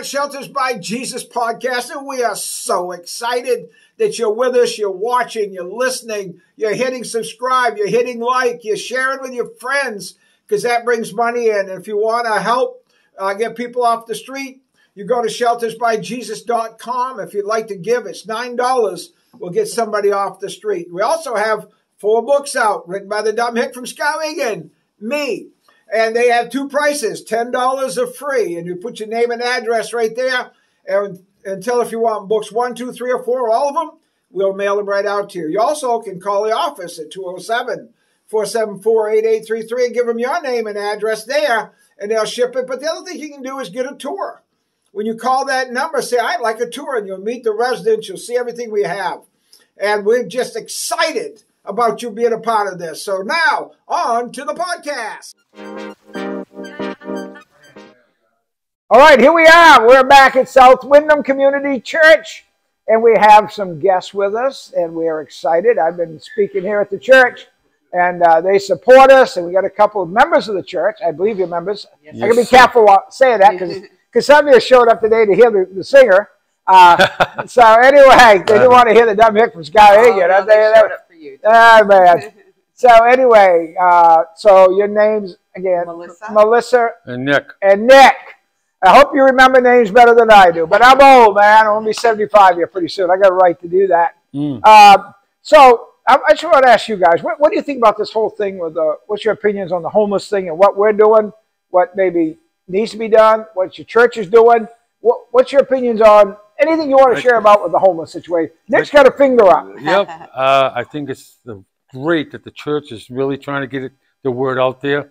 Shelters by Jesus podcast, and we are so excited that you're with us, you're watching, you're listening, you're hitting subscribe, you're hitting like, you're sharing with your friends, because that brings money in. And if you want to help uh, get people off the street, you go to sheltersbyjesus.com. If you'd like to give, it's $9. We'll get somebody off the street. We also have four books out written by the dumb hick from Skowhegan, me, and they have two prices $10 are free. And you put your name and address right there and, and tell if you want books one, two, three, or four, all of them. We'll mail them right out to you. You also can call the office at 207 474 8833 and give them your name and address there, and they'll ship it. But the other thing you can do is get a tour. When you call that number, say, I'd like a tour, and you'll meet the residents, you'll see everything we have. And we're just excited about you being a part of this. So now, on to the podcast. All right, here we are. We're back at South Windham Community Church, and we have some guests with us, and we are excited. I've been speaking here at the church, and uh, they support us, and we got a couple of members of the church. I believe you're members. Yes. I got to be careful saying that because some of you showed up today to hear the, the singer. Uh, so anyway, they didn't want to hear the dumb hick from Sky oh, Hagen. No, they showed up for you. Ah, man. so anyway, uh, so your names again, Melissa, Melissa, and Nick, and Nick. I hope you remember names better than I do, but I'm old, man. I'm gonna be 75 here pretty soon. I got a right to do that. Mm. Uh, so I, I, just want to ask you guys, what, what, do you think about this whole thing? With the, what's your opinions on the homeless thing and what we're doing? What maybe needs to be done? What your church is doing? What, what's your opinions on anything you want to share about with the homeless situation? Nick's got a finger up. Yep, uh, I think it's great that the church is really trying to get it, the word out there.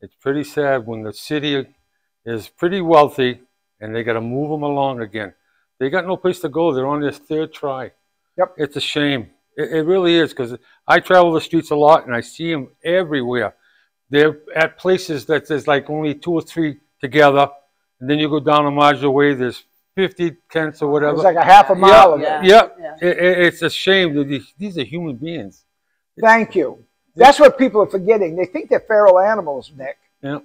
It's pretty sad when the city is pretty wealthy and they got to move them along again. They got no place to go. They're on their third try. Yep. It's a shame. It, it really is because I travel the streets a lot and I see them everywhere. They're at places that there's like only two or three together. And then you go down a Marginal Way, there's 50 tents or whatever. It's like a half a mile yeah, of it. Yeah. yeah. It, it, it's a shame that these, these are human beings. Thank you. That's what people are forgetting. They think they're feral animals, Nick. Yeah.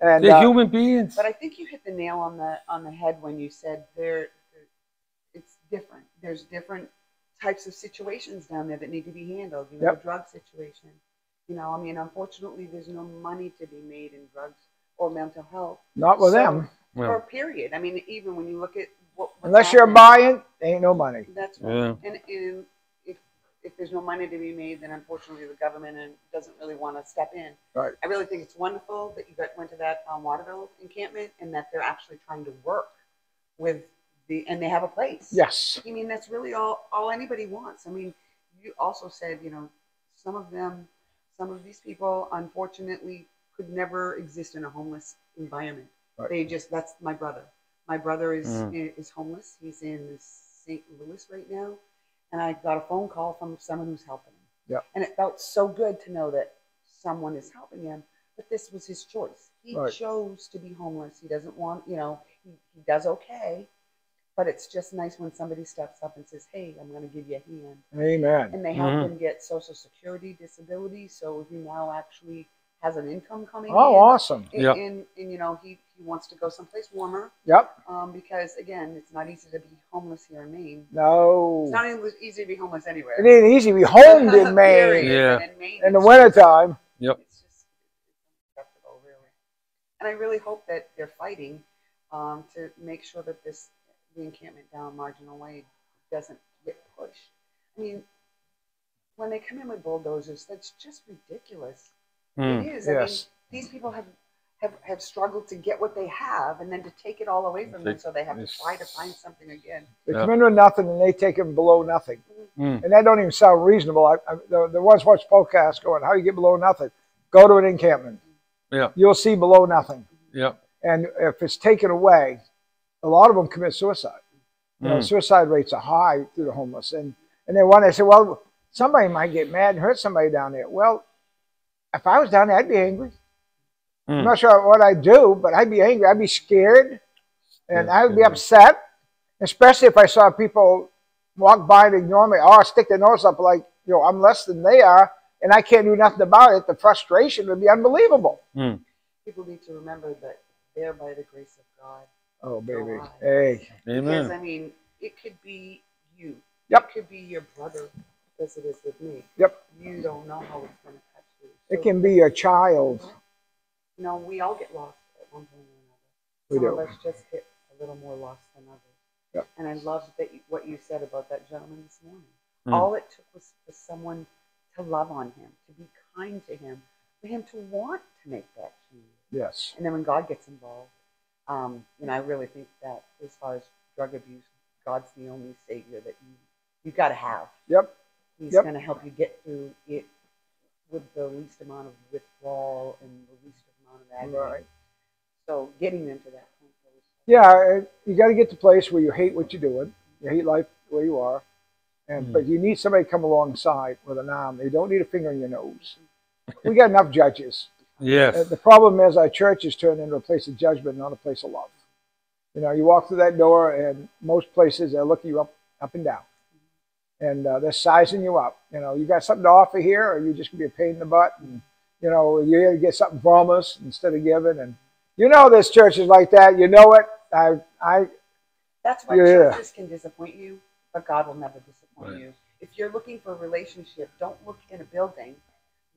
And, They're uh, human beings. But I think you hit the nail on the on the head when you said there, it's different. There's different types of situations down there that need to be handled. You know, yep. drug situation. You know, I mean, unfortunately, there's no money to be made in drugs or mental health. Not with so, them. For a period. I mean, even when you look at what. Unless you're buying, there ain't no money. That's right. Yeah. And, and if there's no money to be made, then unfortunately the government doesn't really want to step in. Right. I really think it's wonderful that you got, went to that um, Waterville encampment and that they're actually trying to work with the and they have a place. Yes. I mean that's really all all anybody wants. I mean, you also said you know some of them, some of these people, unfortunately, could never exist in a homeless environment. Right. They just that's my brother. My brother is mm. is homeless. He's in St. Louis right now and I got a phone call from someone who's helping him. Yeah. And it felt so good to know that someone is helping him, but this was his choice. He right. chose to be homeless. He doesn't want, you know, he, he does okay, but it's just nice when somebody steps up and says, "Hey, I'm going to give you a hand." Amen. And they help mm-hmm. him get Social Security disability, so he now actually has an income coming. Oh, in. awesome! And, yep. and, and you know he he wants to go someplace warmer. Yep. Um, because again, it's not easy to be homeless here in Maine. No. It's not easy to be homeless anywhere. It ain't easy to be homed in Maine. Yeah. In, Maine, in the wintertime. Yep. It's just acceptable, really. And I really hope that they're fighting um, to make sure that this the encampment down Marginal Way doesn't get pushed. I mean, when they come in with bulldozers, that's just ridiculous. Mm, it is. Yes. I mean, these people have have, have struggled to get what they have and then to take it all away from them so they have to try to find something again. They yeah. come in with nothing and they take it below nothing. Mm. And that don't even sound reasonable. I, I, there, there was one podcast going, how do you get below nothing? Go to an encampment. Yeah. You'll see below nothing. Yeah. And if it's taken away, a lot of them commit suicide. You know, mm. suicide rates are high through the homeless. And, and then one, they say, well, somebody might get mad and hurt somebody down there. Well, if I was down there, I'd be angry. Mm. I'm not sure what I'd do, but I'd be angry. I'd be scared, and I would be upset, especially if I saw people walk by and ignore me or stick their nose up like, you know, I'm less than they are, and I can't do nothing about it. The frustration would be unbelievable. Mm. People need to remember that they're by the grace of God. Oh, baby. alive. Hey. Because I mean, it could be you. Yep. It could be your brother, as it is with me. Yep. You don't know how it's going to touch you. It can be a child. No, we all get lost at one point or another. We Some do. of us just get a little more lost than others. Yep. And I love that you, what you said about that gentleman this morning. Mm. All it took was for someone to love on him, to be kind to him, for him to want to make that change. Yes. And then when God gets involved, um, and I really think that as far as drug abuse, God's the only savior that you you got to have. Yep. He's Yep. going to help you get through it with the least amount of withdrawal and the least amount of agony. Right. So getting them to that point. Yeah, you got to get to the place where you hate what you're doing. You hate life where you are, and Mm. but you need somebody to come alongside with an arm. You don't need a finger in your nose. We got enough judges. Uh, Yes. The problem is our church has turned into a place of judgment, not a place of love. You know, you walk through that door, and most places they're looking you up, up and down, and uh, they're sizing you up. You know, you got something to offer here, or you just gonna be a pain in the butt, and you know, you're here to get something from us instead of giving. And you know, this church is like that. You know it. I, I, That's why Yeah. churches can disappoint you, but God will never disappoint Right. you. If you're looking for a relationship, don't look in a building,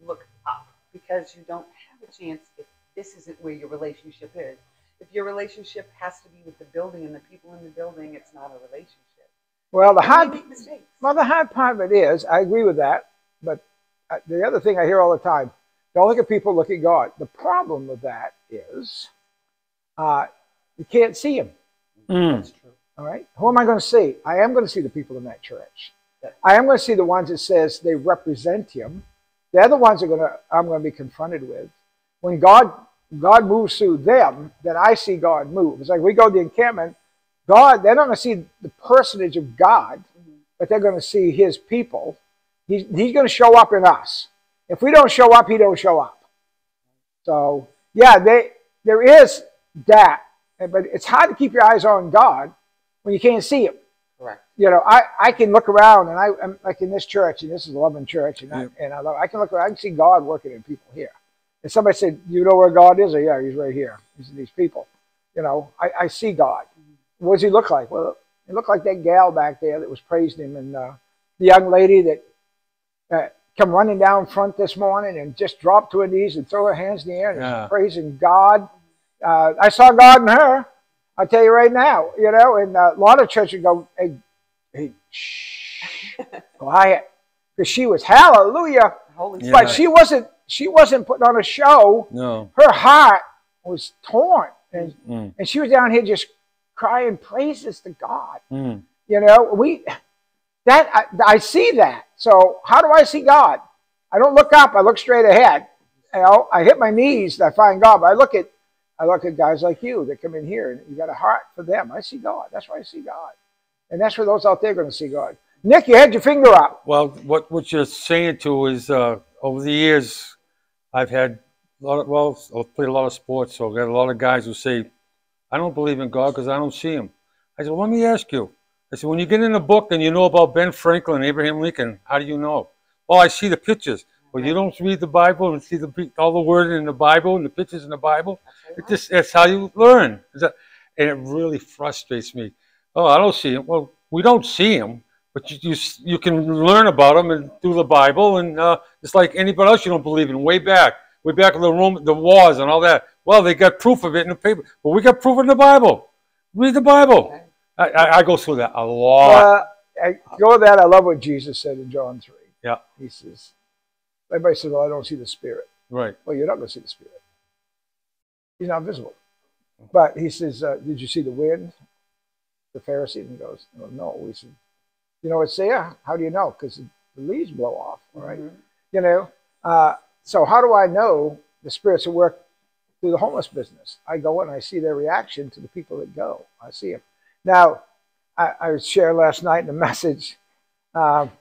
look up because you don't have a chance if this isn't where your relationship is. If your relationship has to be with the building and the people in the building, it's not a relationship. well, the And hard, we make mistakes. Well, the hard part of it is, I agree with that. But uh, the other thing I hear all the time, don't look at people, look at God. The problem with that is uh, you can't see Him. Mm. That's true. All right. Who am I going to see? I am going to see the people in that church. Yeah. I am going to see the ones that says they represent Him. They're the ones that are going to, I'm going to be confronted with. When God God moves through them, then I see God move. It's like we go to the encampment. God, they're not going to see the personage of God. But they're going to see His people. He's, he's going to show up in us. If we don't show up, He don't show up. So yeah, they there is that, but it's hard to keep your eyes on God when you can't see Him Correct. you know, I, I can look around and I, I'm like in this church, and this is a loving church, and I, and I, love, I can look around, I can see God working in people here. And somebody said, "You know where God is?" Or, yeah, He's right here. He's in these people. You know, I, I see God. What does He look like? Well, He looked like that gal back there that was praising Him, and uh, the young lady that uh, come running down front this morning and just dropped to her knees and throw her hands in the air and Yeah. she's praising God. Uh, I saw God in her. I'll tell you right now. You know, and uh, a lot of churches go, "Hey, hey, shh, quiet," because she was hallelujah, Holy Yeah. but she wasn't. She wasn't putting on a show. No. Her heart was torn, and Mm. and she was down here just crying praises to God. Mm. You know, we that I, I see that. So how do I see God? I don't look up. I look straight ahead. You know, I hit my knees. And I find God. But I look at I look at guys like you that come in here, and you got a heart for them. I see God. That's where I see God, and that's where those out there are going to see God. Nick, you had your finger up. Well, what what you're saying to is uh, over the years, I've had a lot of well, I've played a lot of sports, so I've got a lot of guys who say, "I don't believe in God because I don't see Him." I said, well, "Let me ask you." I said, "When you get in a book and you know about Ben Franklin, Abraham Lincoln, how do you know?" Well, I see the pictures. Well, you don't read the Bible and see the all the word in the Bible and the pictures in the Bible. It just that's how you learn. That- And it really frustrates me. Oh, I don't see him. Well, we don't see him, but you you, you can learn about him and through the Bible, and uh, it's like anybody else you don't believe in. Way back, way back in the Rome, the wars and all that. Well, they got proof of it in the paper, but we got proof in the Bible. Read the Bible. Okay. I, I, I go through that a lot. Uh, I, go with that. I love what Jesus said in John three. Yeah. He says, everybody says, "Well, I don't see the Spirit." right. Well, you're not going to see the Spirit. He's not visible. But he says, uh, Did you see the wind? The Pharisee and he goes, well, No. We said, You know, it's there. How do you know? Because the leaves blow off, all right? Mhm. You know, uh, so how do I know the spirits at work through the homeless business? I go and I see their reaction to the people that go. I see them. Now, I, I shared last night in a message. Um,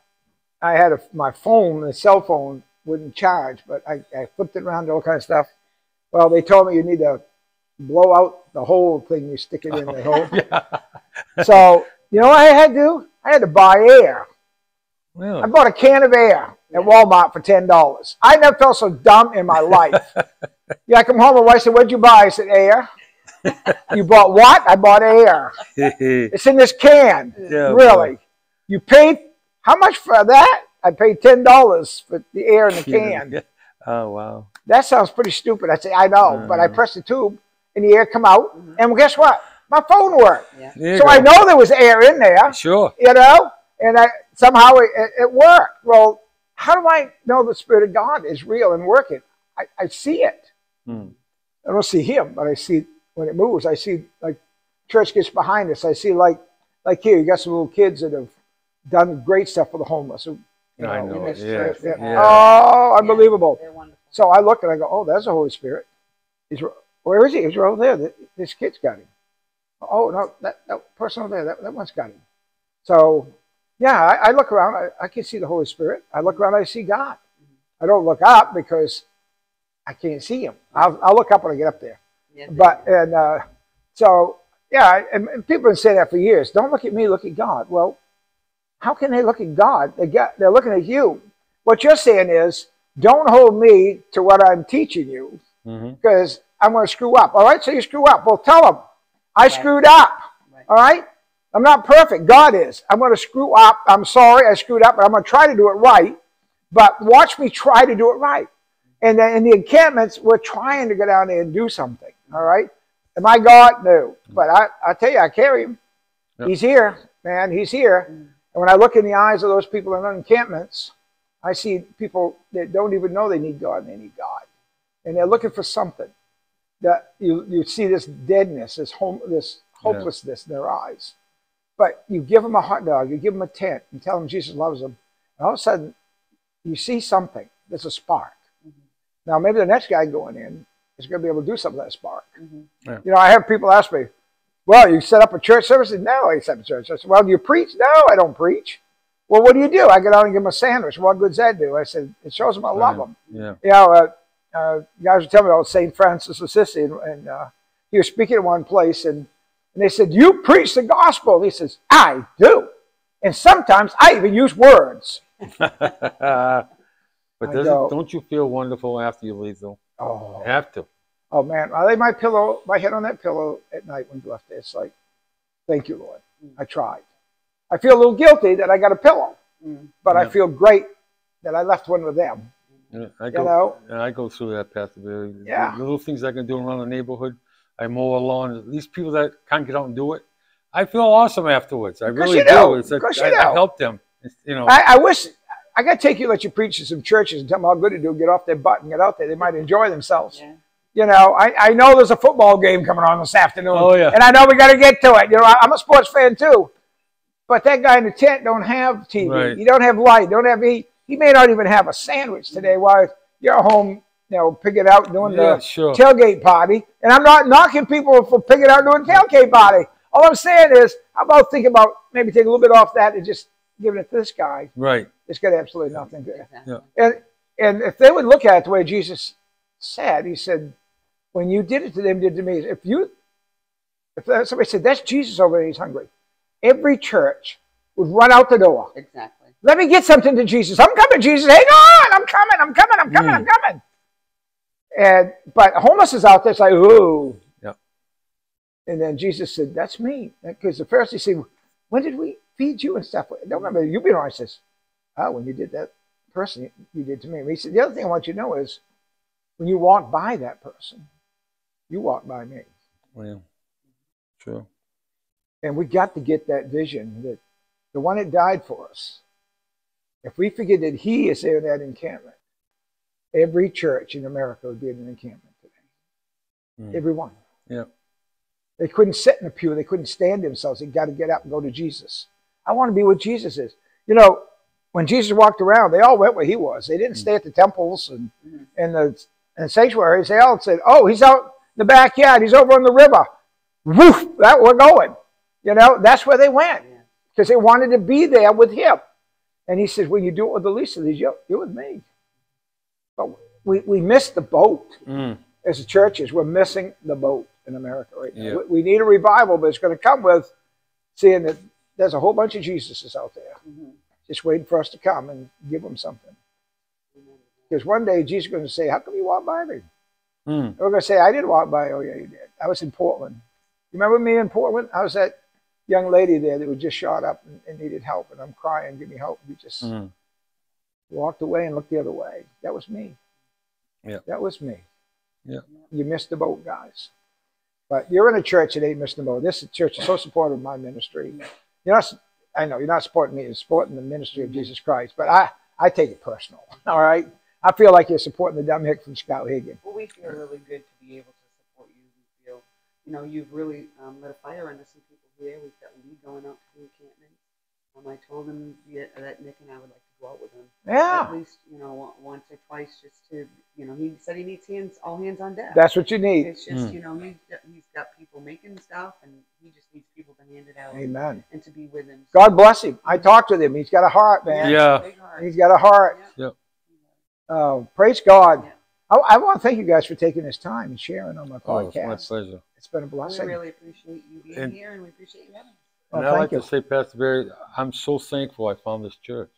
I had a, my phone, the cell phone, wouldn't charge, but I, I flipped it around all kind of stuff. Well, they told me you need to blow out the whole thing you stick it in the hole. Yeah. So you know what I had to do? I had to buy air. I bought a can of air at Walmart for ten dollars. I never felt so dumb in my life. yeah, I come home and wife said, "What'd you buy?" I said, "Air." you bought what? I bought air. It's in this can. Yeah, really. You paid how much for that? I paid ten dollars for the air in the can. oh wow. That sounds pretty stupid. I say, I know, but I Mm. pressed the tube and the air come out, Mhm. and guess what? My phone worked. Yeah. So go. I know there was air in there, Sure. you know, and I somehow it, it, it worked. Well, how do I know the Spirit of God is real and working? I, I see it. Mm. I don't see Him, but I see when it moves. I see like church gets behind us. I see like like here, you got some little kids that have done great stuff for the homeless. who, you I know. miss Yeah. church. yeah. yeah. Oh, unbelievable. They're. So I look and I go, oh, that's the Holy Spirit. He's where is he? He's right over there. Th- This kid's got him. Oh no, that, that person over there, that, that one's got him. So yeah, I, I look around. I, I can see the Holy Spirit. I look around. I see God. I don't look up because I can't see him. I'll, I'll look up when I get up there. Yeah, But and uh, so yeah, and, and people have been saying that for years. Don't look at me. Look at God. Well, how can they look at God? They got they're looking at you. What you're saying is, don't hold me to what I'm teaching you hmm because I'm going to screw up. All right, so you screw up. Well, tell them I Right. screwed up. Right. All right, I'm not perfect. God is. I'm going to screw up. I'm sorry I screwed up, but I'm going to try to do it right. But watch me try to do it right. And then in the encampments, we're trying to go down there and do something. All right. Am I God? No. But I, I tell you, I carry him. Yep. He's here, man. He's here. And when I look in the eyes of those people in encampments, I see people that don't even know they need God and they need God. And they're looking for something. That you, you see this deadness, this home, this Yeah. hopelessness in their eyes. But you give them a hot dog, you give them a tent, and tell them Jesus loves them. And all of a sudden, you see something. There's a spark. Now, maybe the next guy going in is going to be able to do something with that spark. Mhm. You know, I have people ask me, well, you set up a church service? No, I set up a church service. Well, do you preach? No, I don't preach. Well, what do you do? I get out and give them a sandwich. What good's that do? I said, it shows them I love them. Yeah. You know, uh, uh, guys were telling me about St. Francis of Assisi, and, and uh, he was speaking at one place, and, and they said, you preach the gospel. He says, I do. And sometimes I even use words. but doesn't, don't you feel wonderful after you leave though? Oh, have to. oh man, I lay my pillow, my head on that pillow at night when you left there. It's like, thank you, Lord. I tried. I feel a little guilty that I got a pillow, Mm. but I feel great that I left one with them. Yeah, I You go, know, and I go through that, Pastor Berry. The Yeah. little things I can do around the neighborhood. I mow a lawn. These people that can't get out and do it, I feel awesome afterwards. I course really you do. do. It's Of like course you I, do. I help them. It's, you know. I, I wish I got to take you, let you preach to some churches and tell them how good to do. Get off their butt and get out there. They might enjoy themselves. Yeah. You know, I, I know there's a football game coming on this afternoon. Oh, yeah. And I know we got to get to it. You know, I, I'm a sports fan too. But that guy in the tent don't have TV. Right. He don't have light. Don't have he. He may not even have a sandwich today while you're home, you know, picking it out doing yeah, the sure. tailgate party. And I'm not knocking people for picking out doing tailgate party. All I'm saying is, how about think about maybe take a little bit off that and just giving it to this guy. Right. It's got absolutely nothing to Exactly. and and if they would look at it the way Jesus said, he said, when you did it to them, you did it to me. If you if somebody said that's Jesus over there, he's hungry, every church would run out the door. Exactly. Let me get something to Jesus. I'm coming, Jesus. Hang on, I'm coming, I'm coming, I'm coming, I'm hmm. coming. And but homeless is out there, it's like, ooh. Yep. And then Jesus said, That's me. Because the Pharisees said, When did we feed you and stuff? Don't remember, you've been on. I says, Oh, when you did that person, you did to me. And he said, The other thing I want you to know is when you walk by that person, you walk by me. Well, sure. And we got to get that vision that the one that died for us, if we forget that he is there in that encampment, every church in America would be in an encampment today. Mm. Every one. Yeah. They couldn't sit in a pew. They couldn't stand themselves. They got to get up and go to Jesus. I want to be what Jesus is. You know, when Jesus walked around, they all went where he was. They didn't stay at the temples and, Mhm. and the and sanctuaries. They all said, "Oh, he's out in the backyard. He's over on the river. Woof! That we're going." You know, that's where they went because they wanted to be there with him. And he says, "When you do it with the least of these, you're, you're with me." But we we missed the boat Mm. as a churches, we're missing the boat in America right now. Yeah. We, we need a revival, but it's going to come with seeing that there's a whole bunch of Jesuses out there Mhm. just waiting for us to come and give them something. Because one day Jesus is going to say, How come you walk by me? Hmm. They were going to say, I didn't walk by. Oh, yeah, you did. I was in Portland. You remember me in Portland? I was that young lady there that was just shot up and, and needed help, and I'm crying, give me help. You just Hmm. walked away and looked the other way. That was me. Yeah. That was me. Yeah. You missed the boat, guys. But you're in a church that ain't missed the boat. This church is so supportive of my ministry. You're not, I know you're not supporting me, you're supporting the ministry of Jesus Christ, but I, I take it personal. All right? I feel like you're supporting the dumb hick from Skowhegan. Well, we feel really good to be able to support you. We feel, you know, you've really um, lit a fire under some people here. We've got Lee going out to the encampments. Um, I told him that Nick and I would like to go out with him. Yeah. At least, you know, once or twice just to, you know, he said he needs hands, all hands on deck. That's what you need. It's just, Mm. you know, he's, he's got people making stuff and he just needs people to hand it out Amen. and to be with him. God bless him. I talked with him. He's got a heart, man. Yeah. Big heart. He's got a heart. Yeah. Yep. Oh, praise God. Yeah. I, I want to thank you guys for taking this time and sharing on my Oh, it's my podcast. pleasure. it's been a We blessing. really appreciate you being And- here and we appreciate you having us. Well, and I thank like you. to say, Pastor Berry, I'm so thankful I found this church.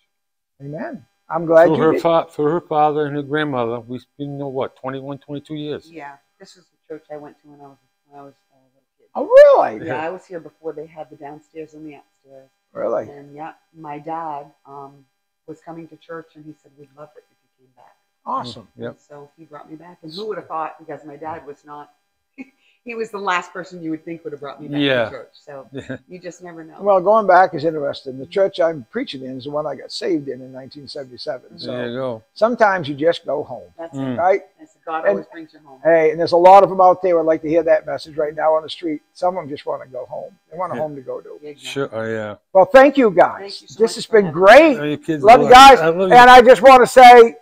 Amen. I'm glad through you her, did. fa- through her father and her grandmother, we've been, you know, what, 21, 22 years. Yeah, this was the church I went to when I was when I was a little kid. Oh, really? Yeah, I was here before they had the downstairs and the upstairs. Really? And yeah, my dad um, was coming to church and he said, We'd love it if you came back. Awesome. Yep. And so he brought me back. And who would have thought, because my dad was not, he was the last person you would think would have brought me back Yeah. to church. So you just never know. Well, going back is interesting. The church I'm preaching in is the one I got saved in in 1977. there you So go. sometimes you just go home, That's Mm. it. right? That's God And- always brings you home. Hey, and there's a lot of them out there would like to hear that message right now on the street. Some of them just want to go home. They want a Yeah. home to go to. Big now. Sure, oh, yeah. Well, thank you guys. Thank you so this much has been great. Your kids Love you guys. I love you. And I just want to say,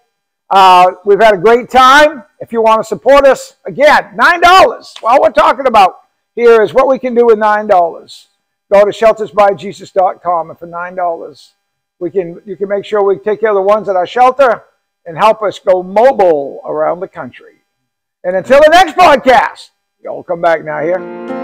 uh, we've had a great time. If you want to support us, again, $9. All we're talking about here is what we can do with $9. Go to sheltersbyjesus.com and for $9, we can, you can make sure we take care of the ones at our shelter and help us go mobile around the country. And until the next podcast, y'all come back now here.